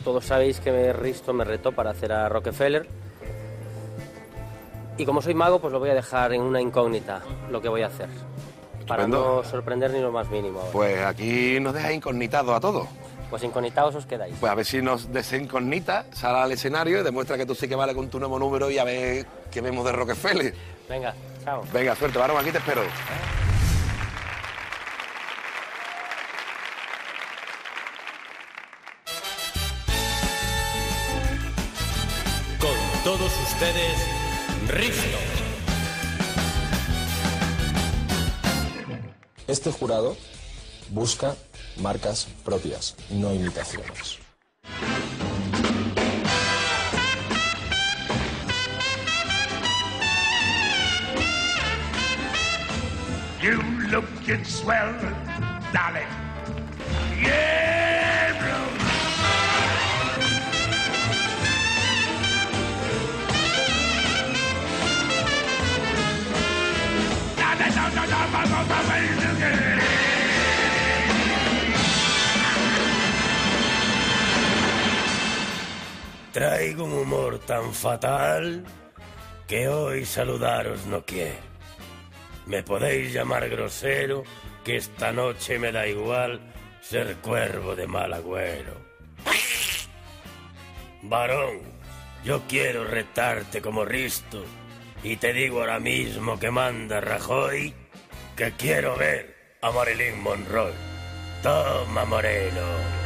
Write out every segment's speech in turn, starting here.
todos sabéis que Risto me retó para hacer a Rockefeller. Y como soy mago, pues lo voy a dejar en una incógnita lo que voy a hacer. Para no sorprender ni lo más mínimo. Pues aquí nos deja incognitados a todos. Pues incognitados os quedáis. Pues a ver si nos desincognita, sale al escenario y demuestra que tú sí que vale con tu nuevo número y a ver qué vemos de Rockefeller. Venga, chao. Venga, suerte, varón, aquí te espero. Todos ustedes, Risto. Este jurado busca marcas propias, no imitaciones. You looking swell, darling. Yeah, Traigo un humor tan fatal que hoy saludaros no quiero. Me podéis llamar grosero, que esta noche me da igual ser cuervo de mal agüero. Varón, yo quiero retarte como Risto y te digo ahora mismo que manda Rajoy que quiero ver a Marilyn Monroe. Toma, Moreno.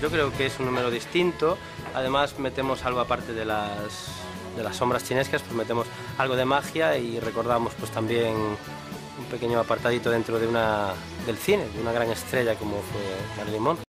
Yo creo que es un número distinto. Además metemos algo aparte de las, de las sombras chinescas, pues metemos algo de magia y recordamos pues también un pequeño apartadito dentro de una, del cine, de una gran estrella como fue Marilyn Monroe.